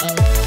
Oh.